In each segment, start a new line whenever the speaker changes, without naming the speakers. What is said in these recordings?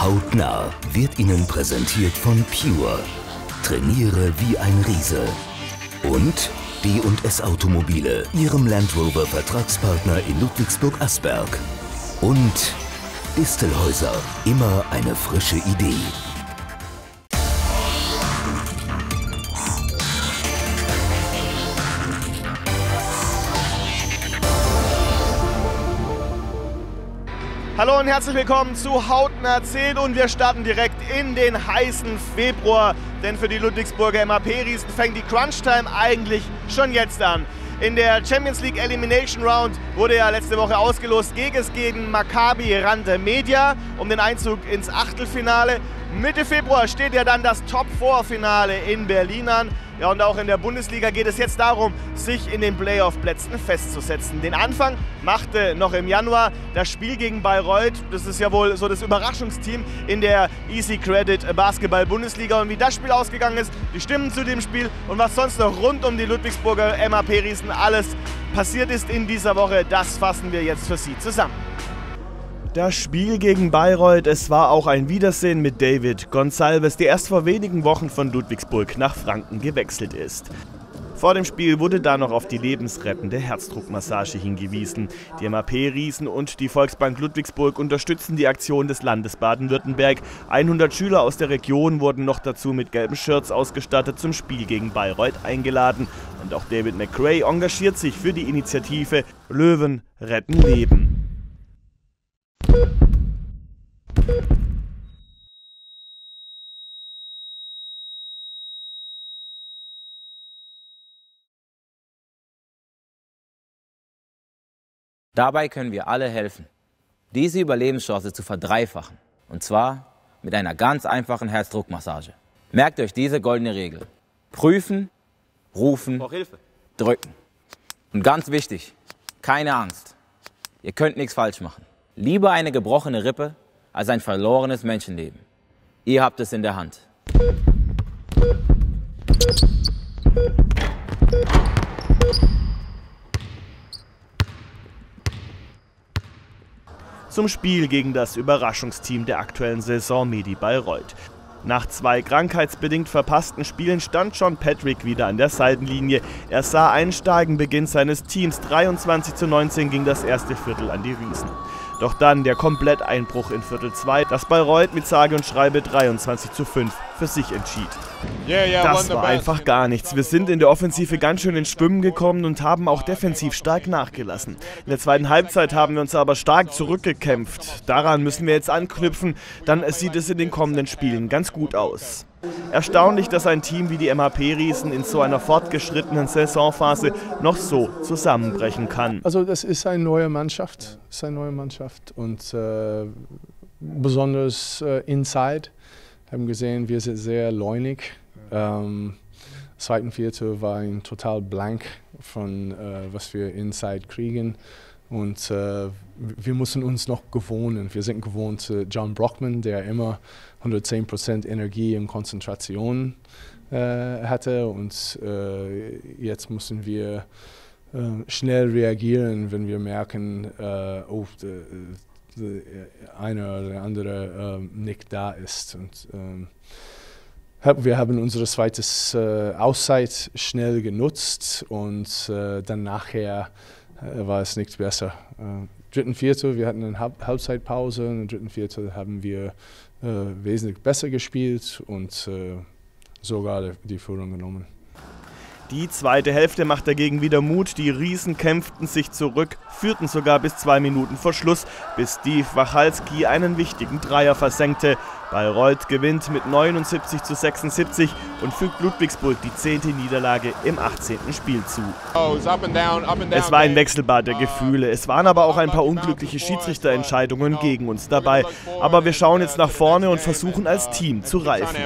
Hautnah wird Ihnen präsentiert von Pure. Trainiere wie ein Riese. Und D&S Automobile, Ihrem Land Rover Vertragspartner in Ludwigsburg-Asberg. Und Distelhäuser, immer eine frische Idee.
Hallo und herzlich willkommen zu Hautnah erzählt und wir starten direkt in den heißen Februar, denn für die Ludwigsburger MAP-Riesen fängt die Crunch-Time eigentlich schon jetzt an. In der Champions League Elimination Round wurde ja letzte Woche ausgelost gegen es gegen Maccabi Rande Media um den Einzug ins Achtelfinale. Mitte Februar steht ja dann das Top-4-Finale in Berlin an. Ja, und auch in der Bundesliga geht es jetzt darum, sich in den Playoff-Plätzen festzusetzen. Den Anfang machte noch im Januar das Spiel gegen Bayreuth. Das ist ja wohl so das Überraschungsteam in der Easy Credit Basketball Bundesliga. Und wie das Spiel ausgegangen ist, die Stimmen zu dem Spiel und was sonst noch rund um die Ludwigsburger MAP-Riesen alles passiert ist in dieser Woche, das fassen wir jetzt für Sie zusammen. Das Spiel gegen Bayreuth, es war auch ein Wiedersehen mit David Gonsalves, der erst vor wenigen Wochen von Ludwigsburg nach Franken gewechselt ist. Vor dem Spiel wurde da noch auf die lebensrettende Herzdruckmassage hingewiesen. Die MAP-Riesen und die Volksbank Ludwigsburg unterstützen die Aktion des Landes Baden-Württemberg. 100 Schüler aus der Region wurden noch dazu mit gelben Shirts ausgestattet zum Spiel gegen Bayreuth eingeladen. Und auch David McRae engagiert sich für die Initiative Löwen retten Leben.
Dabei können wir alle helfen, diese Überlebenschance zu verdreifachen. Und zwar mit einer ganz einfachen Herzdruckmassage. Merkt euch diese goldene Regel. Prüfen, rufen, drücken. Und ganz wichtig, keine Angst. Ihr könnt nichts falsch machen. Lieber eine gebrochene Rippe als ein verlorenes Menschenleben. Ihr habt es in der Hand.
Zum Spiel gegen das Überraschungsteam der aktuellen Saison Medi Bayreuth. Nach zwei krankheitsbedingt verpassten Spielen stand John Patrick wieder an der Seitenlinie. Er sah einen starken Beginn seines Teams. 23 zu 19 ging das erste Viertel an die Riesen. Doch dann der Kompletteinbruch in Viertel 2, das Bayreuth mit sage und schreibe 23 zu 5 für sich entschied. Das war einfach gar nichts. Wir sind in der Offensive ganz schön ins Schwimmen gekommen und haben auch defensiv stark nachgelassen. In der zweiten Halbzeit haben wir uns aber stark zurückgekämpft. Daran müssen wir jetzt anknüpfen, dann sieht es in den kommenden Spielen ganz gut aus. Erstaunlich, dass ein Team wie die MHP-Riesen in so einer fortgeschrittenen Saisonphase noch so zusammenbrechen kann.
Also das ist eine neue Mannschaft, ist eine neue Mannschaft und äh, besonders äh, inside haben gesehen, wir sind sehr leunig. Ähm, zweiten Viertel war ein total blank von äh, was wir inside kriegen. Und äh, wir müssen uns noch gewohnen. Wir sind gewohnt, äh, John Brockman, der immer 110% Energie und Konzentration äh, hatte. Und äh, jetzt müssen wir äh, schnell reagieren, wenn wir merken, oh, einer oder der andere nicht da ist. Und, ähm, wir haben unsere zweite Auszeit schnell genutzt und dann nachher war es nichts besser. Äh, dritten Viertel, wir hatten eine Halbzeitpause. Im dritten Viertel haben wir äh, wesentlich besser gespielt und äh, sogar die Führung genommen.
Die zweite Hälfte macht dagegen wieder Mut. Die Riesen kämpften sich zurück, führten sogar bis zwei Minuten vor Schluss, bis Steve Wachalski einen wichtigen Dreier versenkte. Bayreuth gewinnt mit 79 zu 76 und fügt Ludwigsburg die zehnte Niederlage im 18. Spiel zu. Es war ein Wechselbad der Gefühle. Es waren aber auch ein paar unglückliche Schiedsrichterentscheidungen gegen uns dabei. Aber wir schauen jetzt nach vorne und versuchen als Team zu reifen.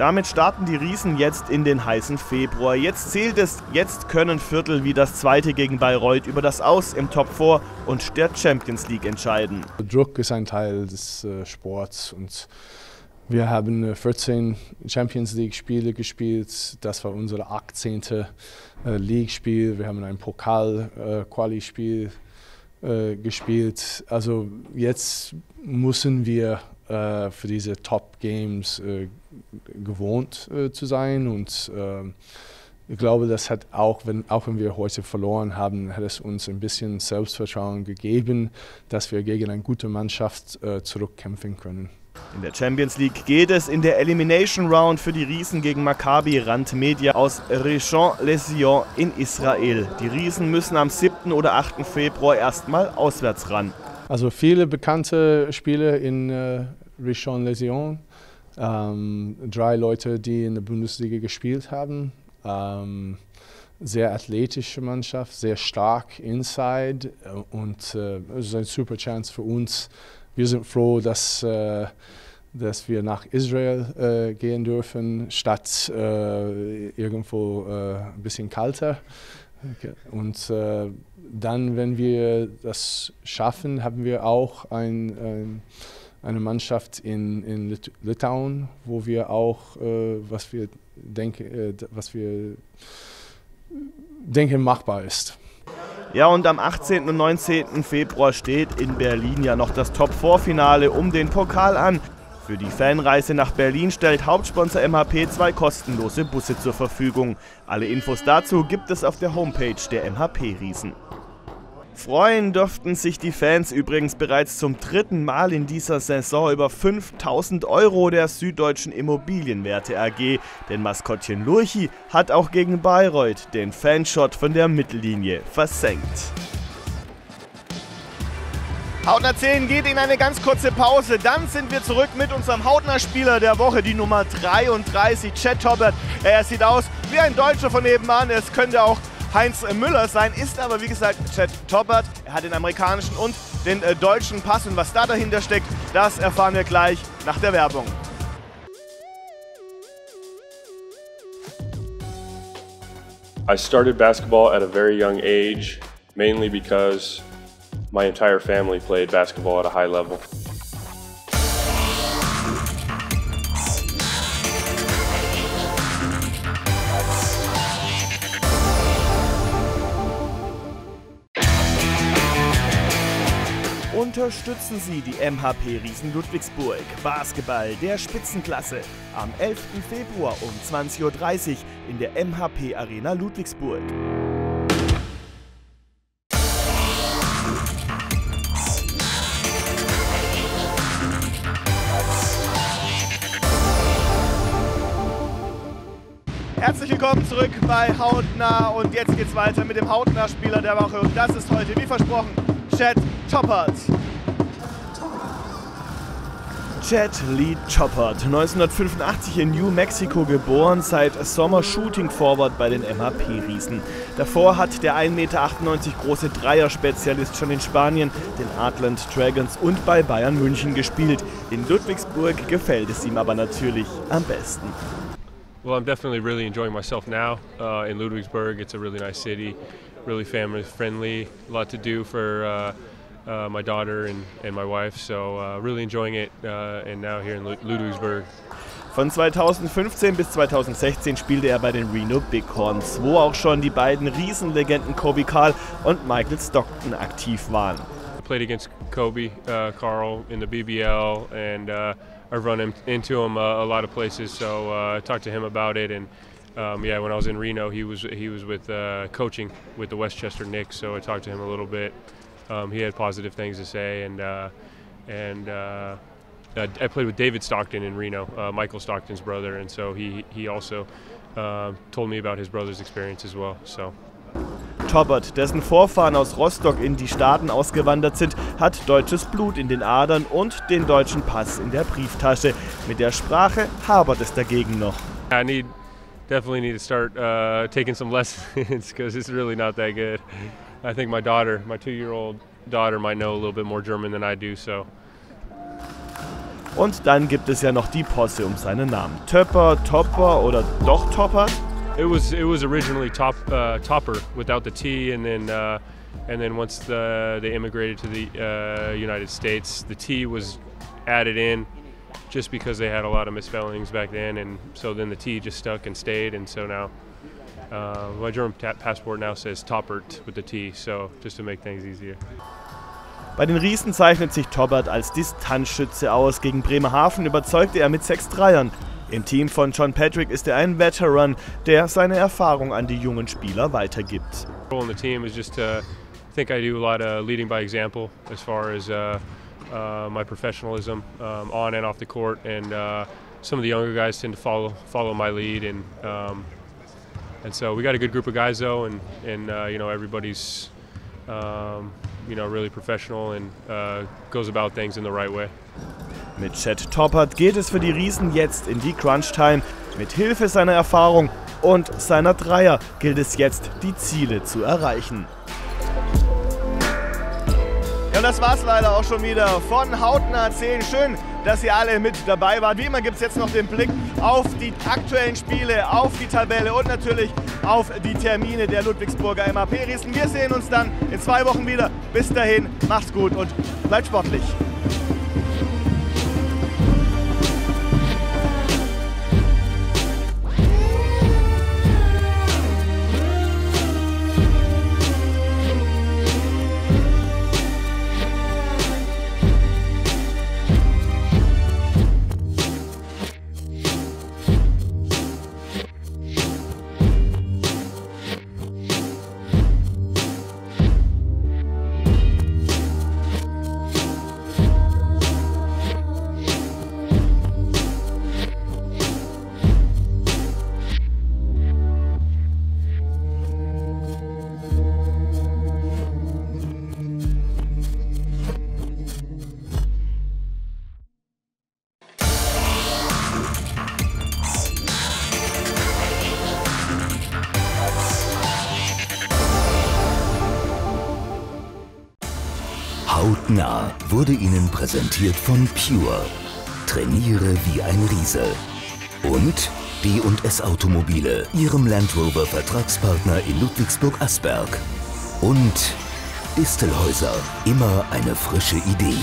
Damit starten die Riesen jetzt in den heißen Februar. Jetzt zählt es, jetzt können Viertel wie das zweite gegen Bayreuth über das Aus im Top 4 und der Champions League entscheiden.
Druck ist ein Teil des äh, Sports und wir haben 14 äh, Champions League Spiele gespielt. Das war unser 18. Äh, League-Spiel. Wir haben ein Pokal-Quali-Spiel äh, gespielt. Also jetzt müssen wir für diese Top-Games gewohnt äh, zu sein und ähm, ich glaube, das hat auch, wenn, auch wenn wir heute verloren haben, hat es uns ein bisschen Selbstvertrauen gegeben, dass wir gegen eine gute Mannschaft äh, zurückkämpfen können.
In der Champions League geht es in der Elimination Round für die Riesen gegen Maccabi Rand Media aus Rishon LeZion in Israel. Die Riesen müssen am 7. oder 8. Februar erstmal auswärts ran.
Also viele bekannte Spiele in äh, Rishon LeZion. Ähm, drei Leute, die in der Bundesliga gespielt haben. Ähm, sehr athletische Mannschaft, sehr stark inside äh, und äh, es ist eine super Chance für uns. Wir sind froh, dass, äh, dass wir nach Israel äh, gehen dürfen, statt äh, irgendwo äh, ein bisschen kalter. Okay. Und dann, wenn wir das schaffen, haben wir auch ein, ein eine Mannschaft in, in Litauen, wo wir auch, äh, was wir denken, äh, was wir denken machbar ist.
Ja, und am 18. und 19. Februar steht in Berlin ja noch das Top-4-Finale um den Pokal an. Für die Fanreise nach Berlin stellt Hauptsponsor MHP zwei kostenlose Busse zur Verfügung. Alle Infos dazu gibt es auf der Homepage der MHP-Riesen. Freuen durften sich die Fans übrigens bereits zum dritten Mal in dieser Saison über 5000 Euro der Süddeutschen Immobilienwerte AG, denn Maskottchen Lurchi hat auch gegen Bayreuth den Fanshot von der Mittellinie versenkt. Hautner 10 geht in eine ganz kurze Pause. Dann sind wir zurück mit unserem Hautner-Spieler der Woche, die Nummer 33, Chad Tobbert. Er sieht aus wie ein Deutscher von nebenan. Es könnte auch Heinz Müller sein, ist aber wie gesagt Chad Toppert. Er hat den amerikanischen und den äh, deutschen Pass und was da dahinter steckt, das erfahren wir gleich nach der Werbung.
I started basketball at a very young age, mainly because my entire family played basketball at a high level.
Unterstützen Sie die MHP Riesen Ludwigsburg. Basketball der Spitzenklasse. Am 11. Februar um 20.30 Uhr in der MHP Arena Ludwigsburg. Herzlich willkommen zurück bei Hautnah und jetzt geht's weiter mit dem Hautnah-Spieler der Woche und das ist heute, wie versprochen, Chad Toppert. Chad Lee Choppert, 1985 in New Mexico geboren, seit Sommer Shooting Forward bei den MHP-Riesen. Davor hat der 1,98 Meter große Dreier-Spezialist schon in Spanien, den Artland Dragons und bei Bayern München gespielt. In Ludwigsburg gefällt es ihm aber natürlich am besten.
Well, I'm definitely really enjoying myself now uh, in Ludwigsburg. It's a really nice city. really family friendly. A lot to do for uh, uh, my daughter and, and my wife. So uh, really enjoying it uh, and now here in Ludwigsburg.
Von 2015 bis 2016 spielte er bei den Reno Bighorns, wo auch schon die beiden Riesenlegenden Kobe Carl und Michael Stockton aktiv waren.
I played against Kobe uh, Carl in the BBL and uh, I've run him, into him a lot of places. So I talked to him about it and um, yeah, when I was in Reno, he was he was with uh, coaching with the Westchester Knicks, so I talked to him a little bit. Um, he had positive things to say, and uh, and uh, I played with David Stockton in Reno, uh, Michael Stockton's brother, and so he he also uh, told me about his brother's experience as well. So.
Tobbert, dessen Vorfahren aus Rostock in die Staaten ausgewandert sind, hat deutsches Blut in den Adern und den deutschen Pass in der Brieftasche. Mit der Sprache habert es dagegen noch.
I need definitely need to start uh, taking some lessons because it's really not that good. I think my daughter, my two-year-old daughter, might know a little bit more German than I do. So.
Und dann gibt es ja noch die Posse um seinen Namen. Töpper, Topper oder doch Topper?
It was it was originally top uh, Topper without the T, and then uh, and then once the, they immigrated to the uh, United States, the T was added in just because they had a lot of misspellings back then, and so then the T just stuck and stayed, and so now uh, my German passport now says Toppert with the T, so just to make things easier.
Bei den Riesen zeichnet sich Tobbert als Distanzschütze aus. Gegen Bremerhaven überzeugte er mit sechs Dreiern. Im Team von John Patrick ist er ein Veteran, der seine Erfahrung an die jungen Spieler weitergibt.
On the team is just to, I think I do a lot of leading by example as far as uh, uh, my professionalism um, on and off the court, and uh, some of the younger guys tend to follow follow my lead, and um, and so we got a good group of guys though, and and uh, you know everybody's um, you know really professional and uh, goes about things in the right way.
Mit Chad Toppert geht es für die Riesen jetzt in die Crunch Time. Mit Hilfe seiner Erfahrung und seiner Dreier gilt es jetzt, die Ziele zu erreichen. Und das war's leider auch schon wieder von Hautnah erzählen. Schön, dass ihr alle mit dabei wart. Wie immer gibt es jetzt noch den Blick auf die aktuellen Spiele, auf die Tabelle und natürlich auf die Termine der Ludwigsburger MAP-Riesen. Wir sehen uns dann in zwei Wochen wieder. Bis dahin, macht's gut und bleibt sportlich.
Hautnah wurde Ihnen präsentiert von Pure. Trainiere wie ein Riese. Und D&S Automobile, Ihrem Land Rover Vertragspartner in Ludwigsburg-Asberg. Und Distelhäuser, immer eine frische Idee.